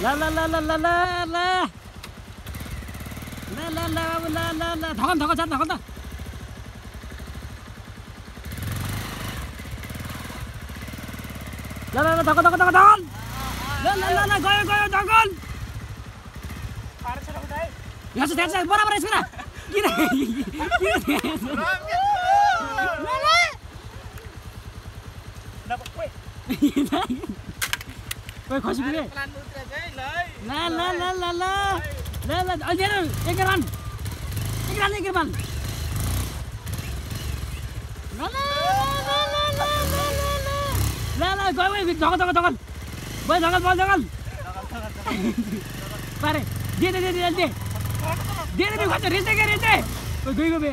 ल ल ल ल ल ल ल ल ल ल ल ल ल धकन धकन छ धकन त ल ल ल धकन धकन धकन धकन ल ल ल ल गयो गयो धकन यहाँ छ त्यहाँ छ बराबर यसमा किन किन ओइ खसी बिले ल ल ल ल ल ल ल अहिले एक रन एक रन एक रन ल ल ल ल ल गयो झगल झगल झगल भयो झगल बल झगल पारे दे दे दे दे दे दे दे खस रेसे के रेसे दुईको बे